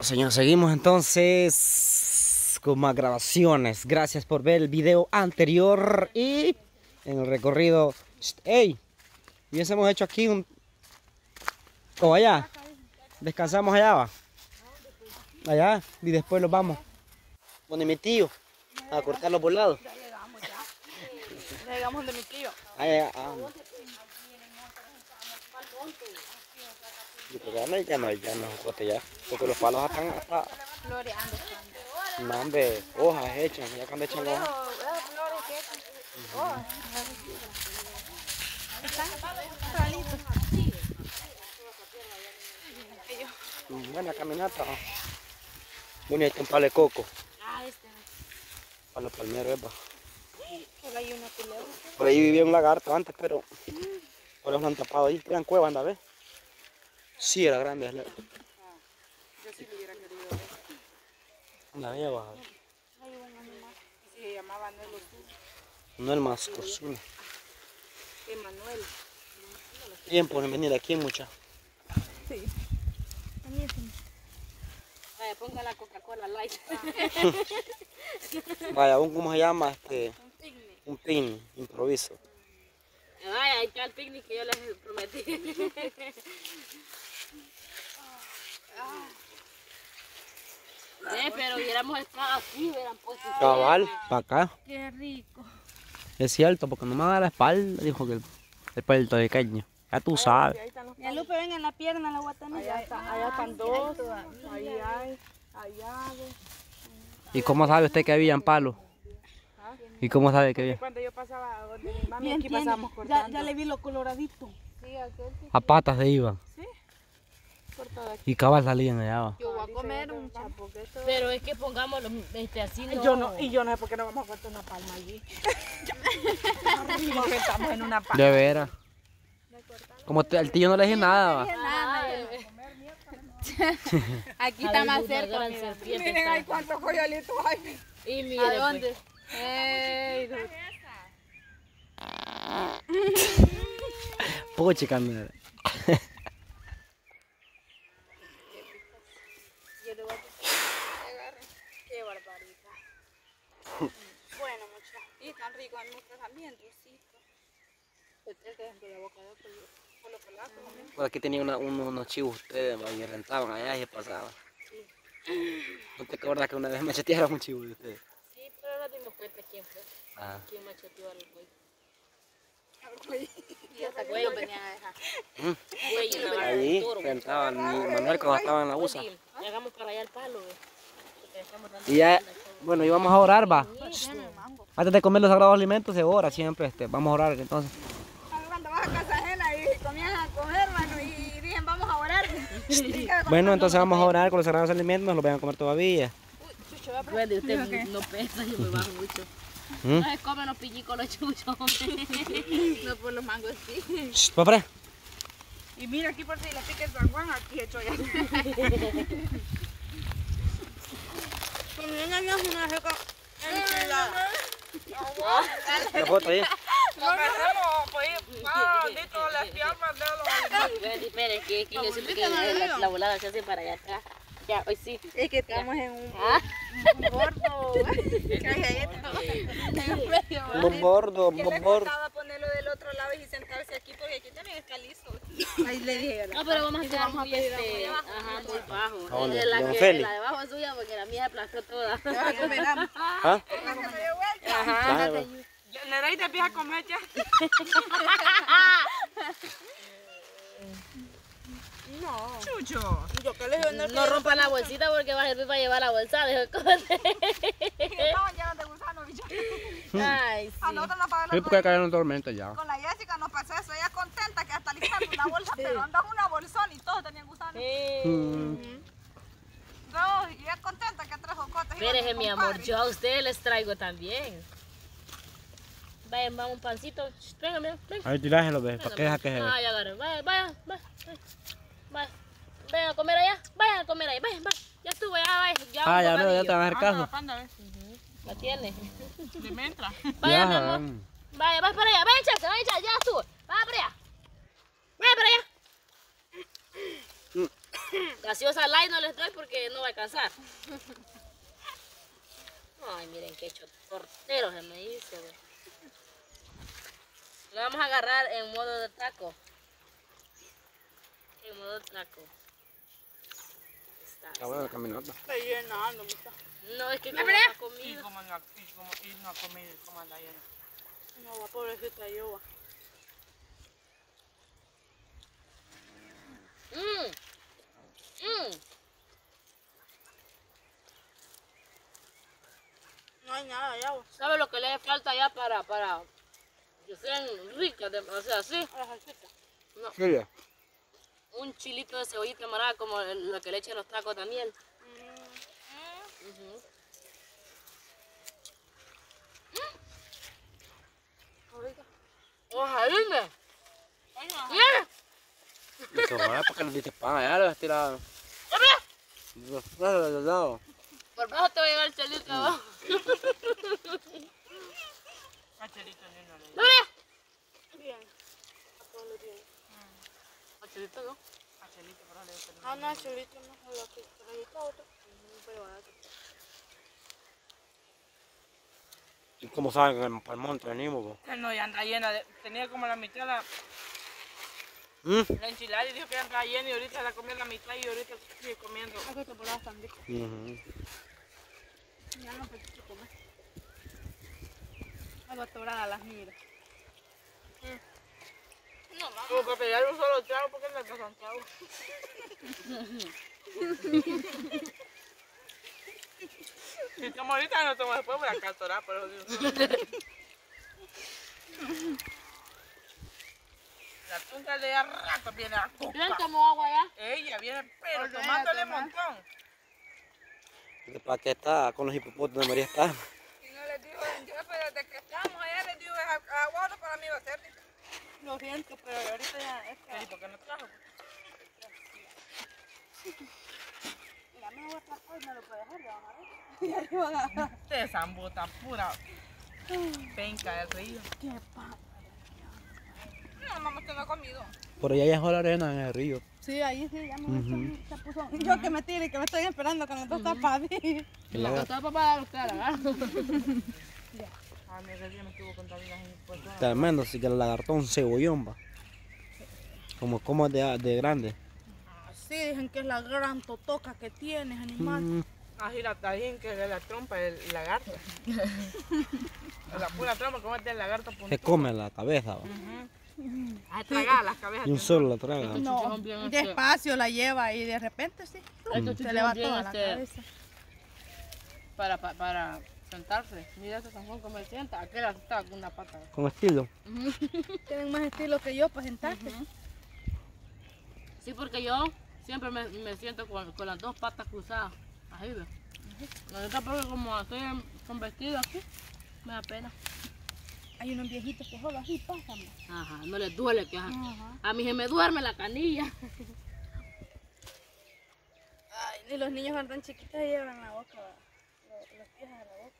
Señor, seguimos entonces con más grabaciones. Gracias por ver el video anterior y en el recorrido. ¡Ey! Hubiésemos hecho aquí un. O allá. Descansamos allá, va. Allá. Y después los vamos. Donde mi tío. A cortar los volados. Ya llegamos ya. Ya llegamos de mi tío. Ya, ah. Yo creo que ya no, ya no, ya no, ya. Porque los palos están hasta. Floreando. No, hombre, hojas hechas. Ya cuando echan hojas. flores que están solitos. Buena caminata. Bueno, ahí está un palo de coco. Ah, este. Palo palmero, epa. Solo hay una culebra. Por ahí vivía un lagarto antes, pero ahora lo han tapado ahí. Eran cuevas, anda, ¿ves? Sí, era grande. es la- Yo sí lo hubiera querido ver. La veía baja. Hay un animal. Se llamaba Nelo No el más cocina. Emanuel. Tiempo en venir aquí, mucha. Sí. Vaya, ponga la Coca-Cola Light. Vaya, aún cómo se llama este. Un picnic. Un pin, improviso. Vaya, ahí está el picnic que yo les prometí. Eh, pero hubiéramos estado aquí, hubieran puesto. Cabal, para acá. Qué rico. Es cierto, porque no me da la espalda, dijo que el, el puertorriqueño. Ya tú sabes. Ya Lupe, ven en la pierna, la guatanilla. Allá, está, allá están dos. Ahí hay. Allá. ¿Y cómo sabe usted que habían palos? ¿Y cómo sabe que había? Cuando yo pasaba donde mi mami, aquí pasábamos Ya, cortando. ya le vi lo coloradito. A patas de iban. Cortado aquí. Y cabal salían allá. va. Yo voy a comer un chapo. Pero es que pongámoslo este, así, no. Yo no, y yo no sé por qué no vamos a cortar una palma allí. Nos sentamos en una palma. De veras. Como al tío no le dije nada, va. Aquí está más cerca. Mira. Miren ahí está. cuántos coyolitos hay. Y mire, ¿A pues, dónde? Ey, no. Puchica, mira. Qué barbaridad. bueno, muchachos. Y están ricos, a mí me gustan también, trocitos. Ustedes que dentro de la boca de otro, por. Por aquí tenía una- uno- unos chivos ustedes, y rentaban allá y se pasaban. ¿No te acuerdas que una vez machetearon un chivo de ustedes? Sí, pero no dimos cuenta quién fue. Ah. ¿Quién macheteó al güey? Y hasta cuello venían a dejar. Toro. rentaban, y Manuel cuando estaba en la USA. Oye, hagamos para allá el palo, güey. Porque estamos dando Y ya, bueno, íbamos a orar, va. Antes de comer los sagrados alimentos se ora siempre, este, vamos a orar entonces. Cuando vas a casa ajena y comienzan a comer, mano, y dicen vamos a orar. Bueno, entonces vamos a orar con los sagrados alimentos, no los vayan a comer todavía. Usted no pesa, yo me bajo mucho. ¿Mm? No se comen los pillicos, los chuchos, hombre. No por los mangos, sí. Shh, papá. Y mira aquí por si le pique el San Juan, aquí hecho ya. Una rica enchilada. La foto ahí. Nos agarramos, pues, ah, espera, que, que yo siempre que la, la volada se hace para allá atrás. Ya, hoy sí. Es que estamos en un Ah, gordo. Muy gordo, muy gordo. Estaba ponerlo del otro lado y sentarse aquí porque aquí también está liso. Ahí le dije, no, pero vamos a quedar muy, este, ajá, muy bajo. dónde? Es la, ¿Don que, Félix? la de abajo es suya porque la mía aplastó toda. ¿Ah? Ajá. Claro. Nereida empieza a comer ya. No. Chucho. Yo que le dije, no, No rompa la bolsita porque va a servir para llevar la bolsa. Dejo el cote. Estaban llenos de gusanos, bicho. Ay, sí. A nosotros nos pagaron Sí, porque cayeron en tormenta ya. con la Jessica nos pasó eso. Ella contenta que hasta listando una bolsa, pero andas una bolsón y todos tenían gusanos. Mm. No, y ella contenta que trajo cotes. Espérense, mi amor, yo a ustedes les traigo también. Vayan, vamos un pancito. Venga, mira, venga. Ahí tiráselo, ves, para que deja que se Ah, ya agarré. Vaya, vaya, vaya. Vaya. Vayan a comer allá. Vayan a comer ahí. Vayan, vayan. Ya estuve, ya, vaya. Ya, Ah, ya veo, ya te van a hacer caso. La tiene. De. Vaya, mi amor. Vaya, vas para allá. Vaya, chacha, vaya, chacha, ya estuvo. Vaya para allá. Vaya para allá. Gaseosa light no les doy porque no va a alcanzar. Ay, miren qué hecho tortero se me hizo. güey. Lo vamos a agarrar en modo de taco. En modo de taco. Está Está buena la caminata. Estoy llenando, mucha. No, es que como no ha Y comido. como no, y como, y no ha comido, como anda lleno. No, va, pobrecita yo. va. Mm. Mm. No hay nada ya. ¿Sabe lo que le hace falta ya para, para que sean ricas? de- o sea, sí. La salsita. No, Sí, ya. un chilito de cebollita morada como lo que le echan los tacos también. Mm. Ojalá. Mira. Y para que le diste pan allá, le vas a tirar. Al lado. Por bajo te voy a llevar el chelito abajo. A Chelito ni no le. Bien. A todos los días. El chelito no. A Chelito, pero le no. Ah, no, chulito no es lo que. Pero ahí está otro. Pero barato. ¿Y cómo saben que en Palmonte venimos? po? Que no, ya anda llena. De, tenía como la mitad la, ¿Mm? la enchilada y dijo que andaba llena y ahorita la comió la mitad y ahorita sigue comiendo. Esta temporada están ricas. Ujú. Ya no apetito comer. Algo atorada las miro. No, mamá. Como para pegar un solo trago porque un trago. Si tomo ahorita no tomo después voy a catorar, pero digo. La tunca de ya rato viene a ¿Quién tomó agua ya? Ella viene, pero Ordena tomándole tomar. montón. ¿Para qué está? Con los hipopótamos de María está. Y no les digo, yo pero desde que estamos allá les digo, aguado para mí va a ser. Lo siento, pero ahorita ya es ¿Y por qué no trajo? Ya me voy a estar hoy, me lo puede dejar, ya van a ver. Ya le van a dar. Te zambuta pura penca del río. Qué pan. No, mamá, que no ha comido. Por allá ya es la arena en el río. Sí, ahí sí, ya me Ujú. se puso. Yo que me tire, que me estoy esperando con los dos tapados. Que la No, agarra. está para dar usted a la gana. Ah, me estuvo. Tremendo, así que el lagartón cebollón va. Como, como es de, de grande. Sí, dicen que es la gran totoca que tienes, animal. Mm, Ah, sí, la tajín que es la trompa, el lagarto. la pura trompa, como es del lagarto se puntudo. come la cabeza va. A tragar las cabezas. Y un solo la traga. No, despacio la lleva y de repente sí, estos se le va toda la cabeza. para, para, para sentarse. Mira este San Juan cómo se sienta. Aquel está con una pata. Con estilo. Tienen más estilo que yo para sentarte. Sí, porque yo siempre me, me siento con, con las dos patas cruzadas. Así, ¿ves? Ahorita porque como estoy con vestido aquí, me da pena. Hay unos viejitos que solo así pasan. ¿no? Ajá, no les duele que ajá. Ajá. A mí se me duerme la canilla. Ay, y los niños cuando están chiquitos llevan la boca, lo- los pies a la boca.